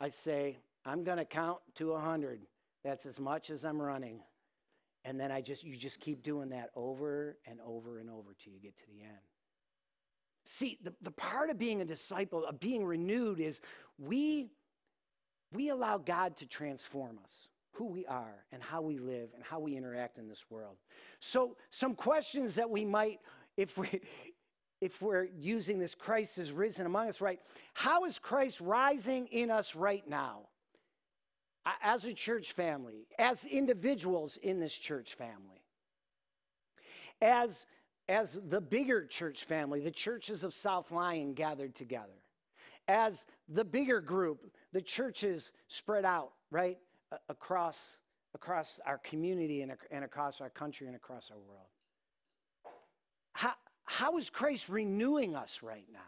I say, I'm going to count to 100. That's as much as I'm running. And then I just you just keep doing that over and over and over till you get to the end. See, the, the part of being a disciple, of being renewed, is we we allow God to transform us, who we are, and how we live, and how we interact in this world. So, some questions that we might, if we, *laughs* if we're using this Christ is risen among us, right? How is Christ rising in us right now? as a church family, as individuals in this church family, as, as the bigger church family, the churches of South Lyon gathered together, as the bigger group, the churches spread out, right, across, across our community and, and across our country and across our world. How, how is Christ renewing us right now?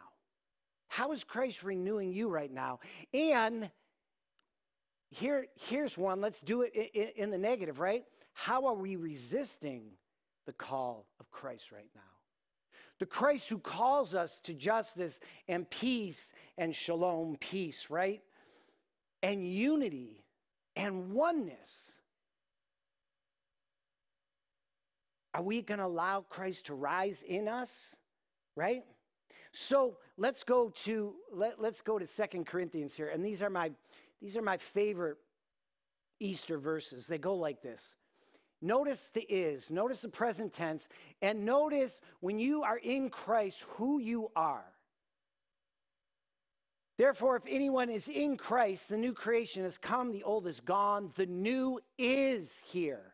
How is Christ renewing you right now? And here, here's one. Let's do it i- i- in the negative, right? How are we resisting the call of Christ right now? The Christ who calls us to justice and peace and shalom, peace, right? And unity and oneness. Are we going to allow Christ to rise in us? Right? So let's go to let, let's go to Second Corinthians here. And these are my these are my favorite Easter verses. They go like this. Notice the is, notice the present tense, and notice when you are in Christ who you are. Therefore, if anyone is in Christ, the new creation has come, the old is gone, the new is here.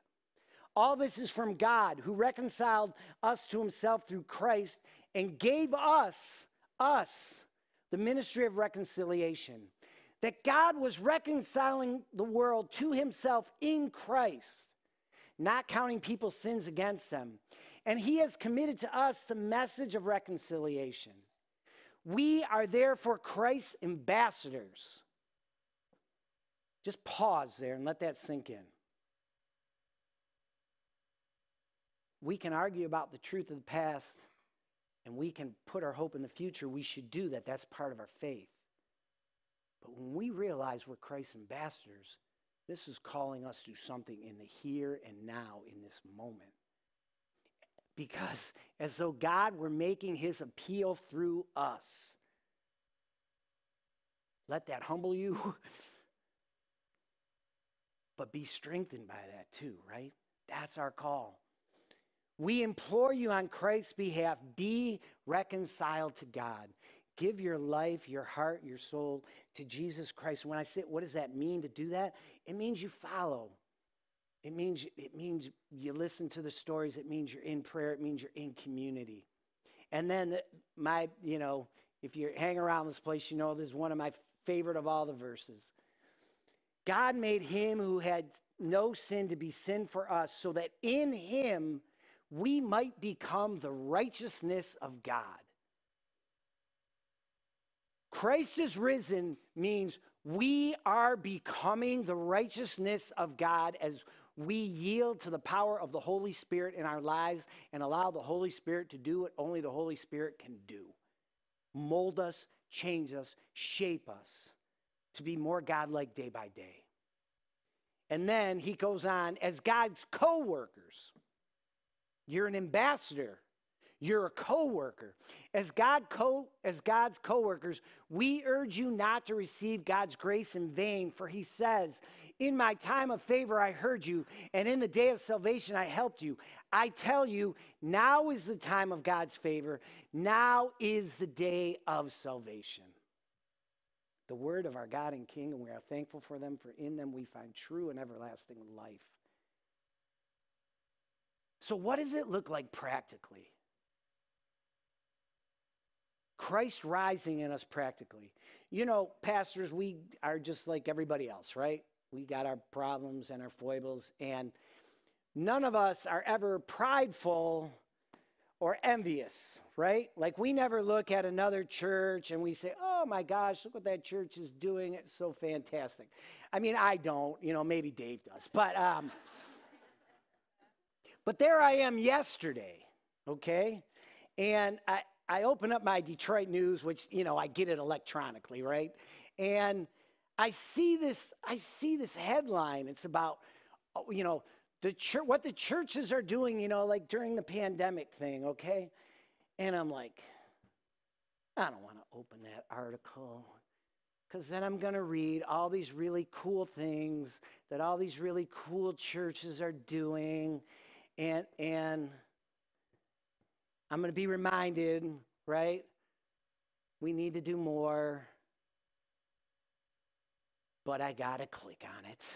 All this is from God who reconciled us to himself through Christ and gave us, us, the ministry of reconciliation. That God was reconciling the world to himself in Christ, not counting people's sins against them. And he has committed to us the message of reconciliation. We are therefore Christ's ambassadors. Just pause there and let that sink in. we can argue about the truth of the past and we can put our hope in the future. We should do that. That's part of our faith. But when we realize we're Christ's ambassadors, this is calling us to something in the here and now in this moment. Because as though God were making his appeal through us. Let that humble you, *laughs* but be strengthened by that too, right? That's our call. We implore you on Christ's behalf be reconciled to God. Give your life, your heart, your soul to Jesus Christ. When I say, what does that mean to do that? It means you follow. It means, it means you listen to the stories. It means you're in prayer. It means you're in community. And then the, my, you know, if you hang around this place, you know this is one of my favorite of all the verses. God made him who had no sin to be sin for us so that in him we might become the righteousness of God. Christ is risen means we are becoming the righteousness of God as we yield to the power of the Holy Spirit in our lives and allow the Holy Spirit to do what only the Holy Spirit can do mold us, change us, shape us to be more godlike day by day. And then he goes on as God's co workers. You're an ambassador. You're a co-worker. As God co as God's co-workers, we urge you not to receive God's grace in vain, for he says, "In my time of favor I heard you, and in the day of salvation I helped you." I tell you, now is the time of God's favor. Now is the day of salvation. The word of our God and King, and we are thankful for them, for in them we find true and everlasting life. So, what does it look like practically? Christ rising in us practically. You know, pastors, we are just like everybody else, right? We got our problems and our foibles, and none of us are ever prideful or envious, right? Like we never look at another church and we say, oh my gosh, look what that church is doing. It's so fantastic. I mean, I don't, you know, maybe Dave does, but. Um, but there I am yesterday, okay? And I, I open up my Detroit News, which, you know, I get it electronically, right? And I see this, I see this headline. It's about, oh, you know, the church, what the churches are doing, you know, like during the pandemic thing, okay? And I'm like, I don't want to open that article because then I'm going to read all these really cool things that all these really cool churches are doing and and I'm going to be reminded, right? We need to do more. but I got to click on it. *laughs*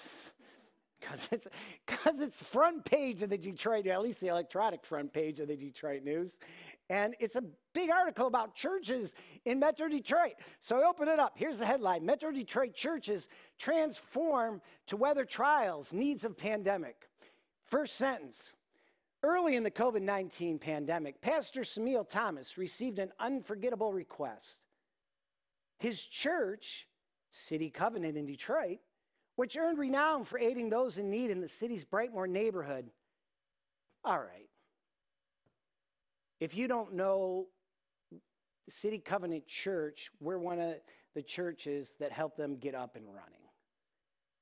Because it's, cause it's front page of the Detroit, at least the electronic front page of the Detroit News. And it's a big article about churches in Metro Detroit. So I open it up. Here's the headline Metro Detroit churches transform to weather trials, needs of pandemic. First sentence Early in the COVID 19 pandemic, Pastor Samil Thomas received an unforgettable request. His church, City Covenant in Detroit, which earned renown for aiding those in need in the city's Brightmoor neighborhood. All right. If you don't know City Covenant Church, we're one of the churches that helped them get up and running.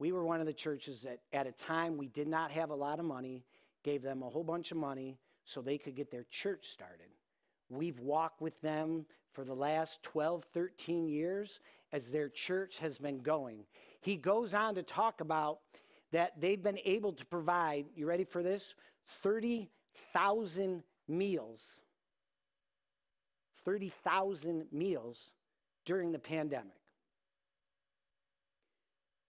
We were one of the churches that, at a time, we did not have a lot of money gave them a whole bunch of money so they could get their church started. We've walked with them for the last 12, 13 years as their church has been going. He goes on to talk about that they've been able to provide, you ready for this? 30,000 meals. 30,000 meals during the pandemic.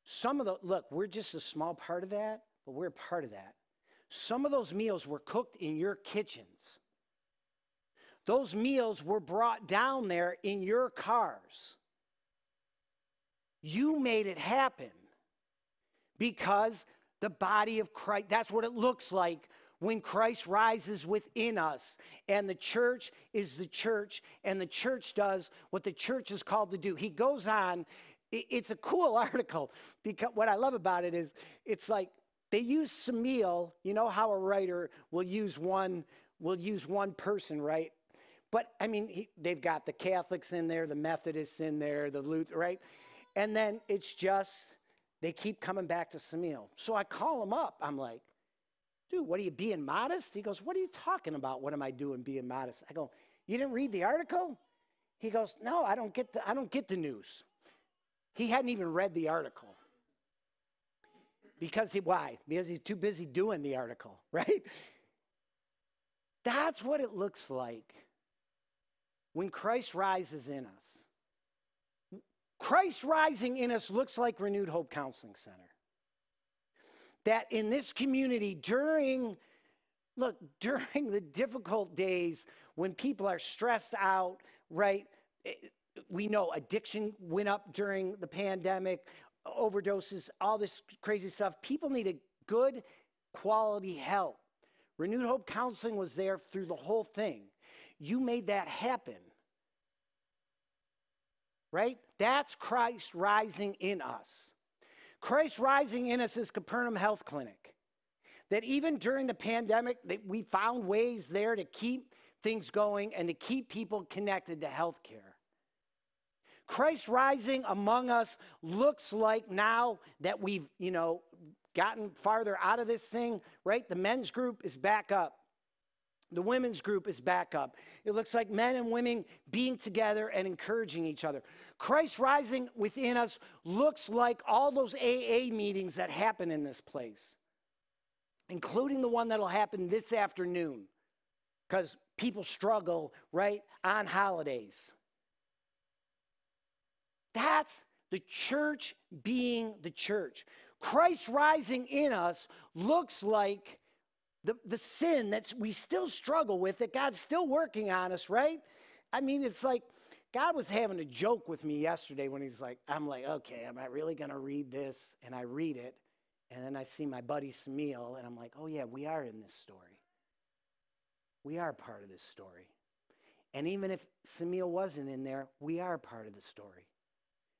Some of the, look, we're just a small part of that, but we're part of that. Some of those meals were cooked in your kitchens. Those meals were brought down there in your cars. You made it happen because the body of Christ, that's what it looks like when Christ rises within us. And the church is the church, and the church does what the church is called to do. He goes on, it's a cool *laughs* article because what I love about it is it's like they use Samil. You know how a writer will use one will use one person, right? But I mean, he, they've got the Catholics in there, the Methodists in there, the Luther, right? And then it's just they keep coming back to Samil. So I call him up. I'm like, dude, what are you being modest? He goes, what are you talking about? What am I doing being modest? I go, you didn't read the article? He goes, no, I don't get the I don't get the news. He hadn't even read the article. Because he, why? Because he's too busy doing the article, *laughs* right? That's what it looks like when Christ rises in us. Christ rising in us looks like Renewed Hope Counseling Center. That in this community, during, look, *laughs* during the difficult days when people are stressed out, right? Eh, we know addiction went up during the pandemic overdoses, all this crazy stuff. People needed good quality help. Renewed Hope Counseling was there through the whole thing. You made that happen. Right? That's Christ rising in us. Christ rising in us is Capernaum Health Clinic. That even during the pandemic, that we found ways there to keep things going and to keep people connected to health care. Christ rising among us looks like now that we've, you know, gotten farther out of this thing, right? The men's group is back up. The women's group is back up. It looks like men and women being together and encouraging each other. Christ rising within us looks like all those AA meetings that happen in this place, including the one that'll happen this afternoon, because people struggle, right, on holidays. That's the church being the church. Christ rising in us looks like the, the sin that we still struggle with, that God's still working on us, right? I mean, it's like God was having a joke with me yesterday when he's like, I'm like, okay, am I really going to read this? And I read it. And then I see my buddy Samil, and I'm like, oh, yeah, we are in this story. We are part of this story. And even if Samil wasn't in there, we are part of the story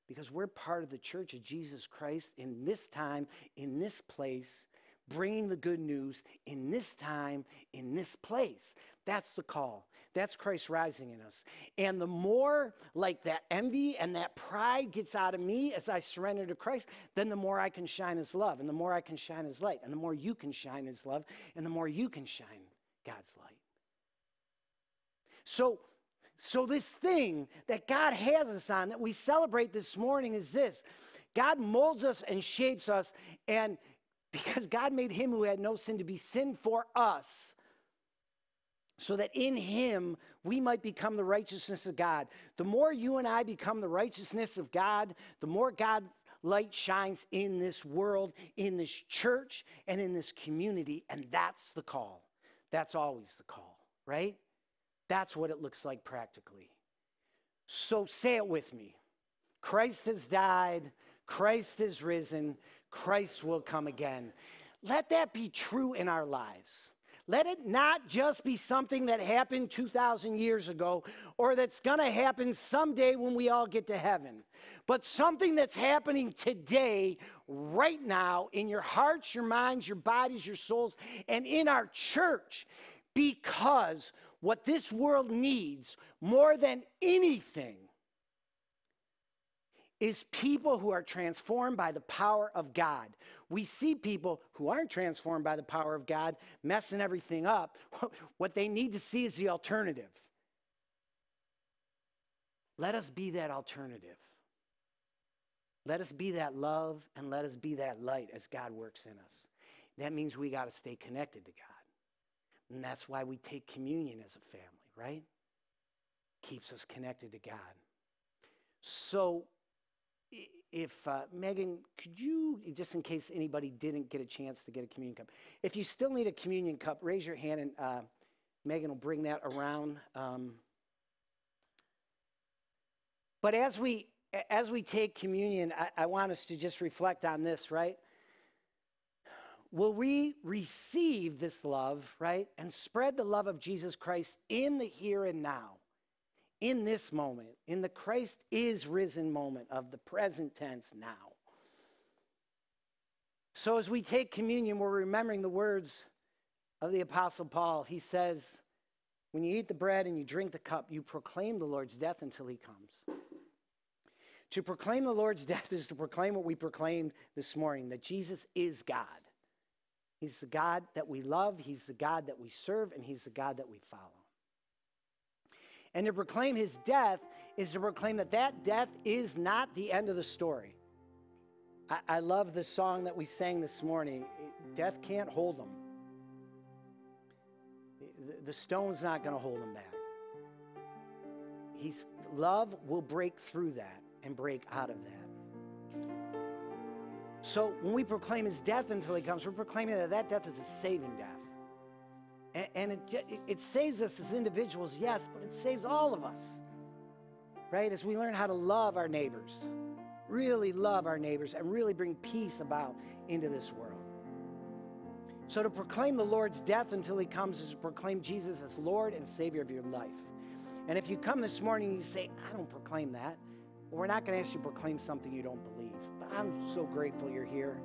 because we're part of the church of Jesus Christ in this time, in this place, bringing the good news in this time, in this place. That's the call. That's Christ rising in us. And the more like that envy and that pride gets out of me as I surrender to Christ, then the more I can shine his love, and the more I can shine his light, and the more you can shine his love, and the more you can shine God's light. So, so, this thing that God has us on that we celebrate this morning is this God molds us and shapes us, and *laughs* because God made him who had no sin to be sin for us, so that in him we might become the righteousness of God. The more you and I become the righteousness of God, the more God light shines in this world, in this church, and in this community. And that's the call. That's always the call, right? That's what it looks like practically. So say it with me Christ has died, Christ is risen, Christ will come again. Let that be true in our lives. Let it not just be something that happened 2,000 years ago or that's going to happen someday when we all get to heaven, but something that's happening today, right now, in your hearts, your minds, your bodies, your souls, and in our church, because what this world needs more than anything is people who are transformed by the power of God. We see people who aren't transformed by the power of God messing everything up. *laughs* What they need to see is the alternative. Let us be that alternative. Let us be that love and let us be that light as God works in us. That means we got to stay connected to God. And that's why we take communion as a family, right? Keeps us connected to God. So if uh, Megan, could you, just in case anybody didn't get a chance to get a communion cup, if you still need a communion cup, raise your hand and uh, Megan will bring that around. Um, but as we as we take communion, I, I want us to just reflect on this, right? Will we receive this love, right, and spread the love of Jesus Christ in the here and now? in this moment, in the Christ is risen moment of the present tense now. So as we take communion, we're remembering the words of the Apostle Paul. He says, When you eat the bread and you drink the cup, you proclaim the Lord's death until he comes. To proclaim the Lord's death is to proclaim what we proclaimed this morning that Jesus is God. He's the God that we love, He's the God that we serve, and He's the God that we follow. And to proclaim his death is to proclaim that that death is not the end of the story. I, I love the song that we sang this morning Death can't hold him, the, stone's not going to hold him back. He's, love will break through that and break out of that. So when we proclaim his death until he comes, we're proclaiming that that death is a saving death. And, and it, it saves us as individuals, yes, but it saves all of us, right? As we learn how to love our neighbors, really love our neighbors, and really bring peace about into this world. So to proclaim the Lord's death until he comes is to proclaim Jesus as Lord and Savior of your life. And if you come this morning and you say, I don't proclaim that, we're not going to ask you to proclaim something you don't believe. But I'm so grateful you're here.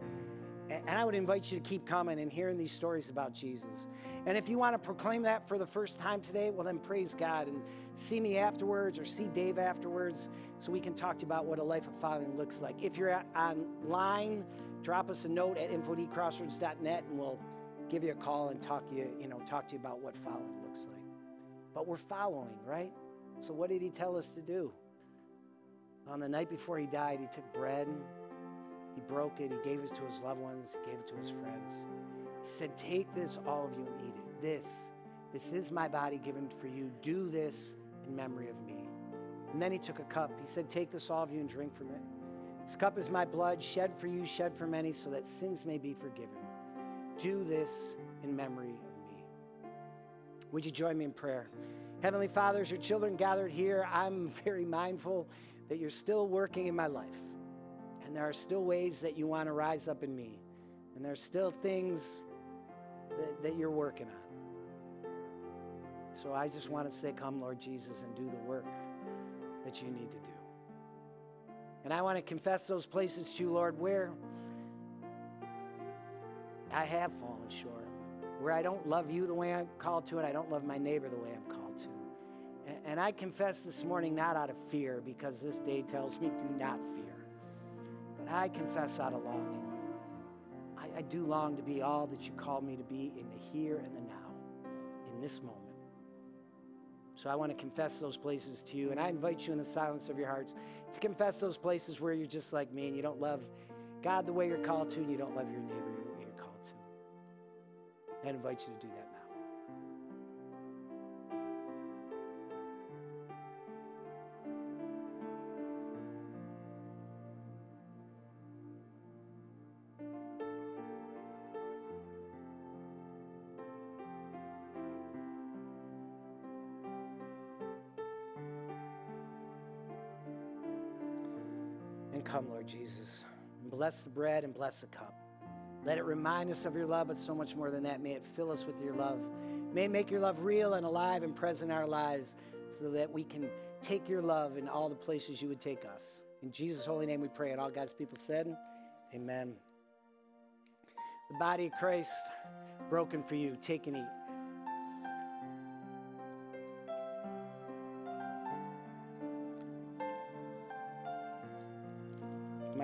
And I would invite you to keep coming and hearing these stories about Jesus. And if you want to proclaim that for the first time today, well, then praise God and see me afterwards or see Dave afterwards so we can talk to you about what a life of following looks like. If you're online, drop us a note at info.crossroads.net and we'll give you a call and talk you, you know, talk to you about what following looks like. But we're following, right? So what did he tell us to do? On the night before he died, he took bread he broke it, he gave it to his loved ones, he gave it to his friends. He said, Take this, all of you, and eat it. This, this is my body given for you. Do this in memory of me. And then he took a cup. He said, Take this, all of you, and drink from it. This cup is my blood, shed for you, shed for many, so that sins may be forgiven. Do this in memory of me. Would you join me in prayer? Heavenly Father, as your children gathered here, I'm *laughs* very mindful that you're still working in my life. And there are still ways that you want to rise up in me. And there's still things that, that you're working on. So I just want to say, Come, Lord Jesus, and do the work that you need to do. And I want to confess those places to you, Lord, where I have fallen short, where I don't love you the way I'm called to, and I don't love my neighbor the way I'm called. And, I confess this morning not out of fear, because this day tells me do not fear. But I confess out of longing. I, I do long to be all that you call me to be in the here and the now, in this moment. So I want to confess those places to you. And I invite you in the silence of your hearts to confess those places where you're just like me and you don't love God the way you're called to and you don't love your neighbor the way you're called to. I invite you to do that come, Lord Jesus. Bless the bread and bless the cup. Let it remind us of your love, but so much more than that. May it fill us with your love. May it make your love real and alive and present in our lives so that we can take your love in all the places you would take us. In Jesus' holy name we pray. And all God's people said, Amen. The body of Christ broken for you. Take and eat.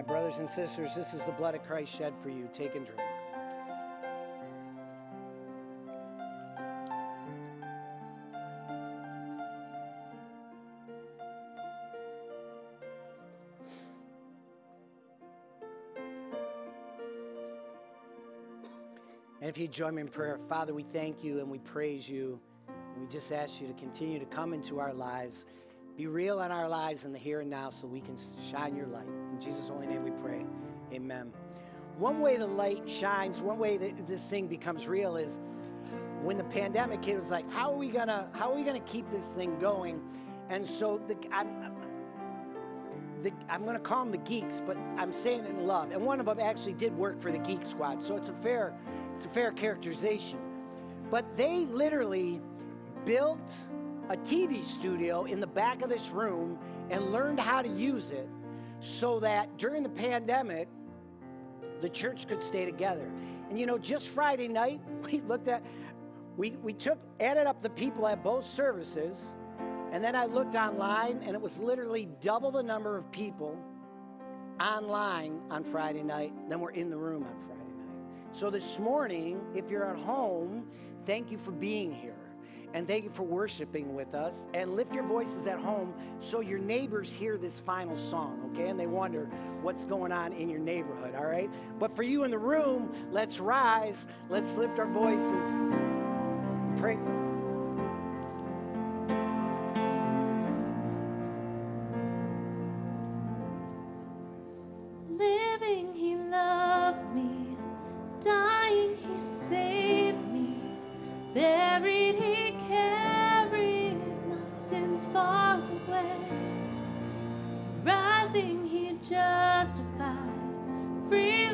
Brothers and sisters, this is the blood of Christ shed for you. Take and drink. And if you join me in prayer, Father, we thank you and we praise you. We just ask you to continue to come into our lives, be real in our lives in the here and now so we can shine your light. In Jesus' holy name we pray. Amen. One way the light shines, one way that this thing becomes real is when the pandemic hit, it was like, how are we gonna, how are we gonna keep this thing going? And so the, I'm, the, I'm to call them the geeks, but I'm saying it in love. And one of them actually did work for the Geek Squad, so it's a fair, it's a fair characterization. But they literally built a TV studio in the back of this room and learned how to use it so that during the pandemic, the church could stay together. And you know, just Friday night, *laughs* we looked at, we, we took, added up the people at both services, and then I looked online, and it was literally double the number of people online on Friday night than were in the room on Friday night. So this morning, if you're at home, thank you for being here. And thank you for worshiping with us. And lift your voices at home so your neighbors hear this final song, okay? And they wonder what's going on in your neighborhood, all right? But for you in the room, let's rise. Let's lift our voices. Pray. Living, justified. Freely